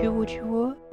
주워 주워.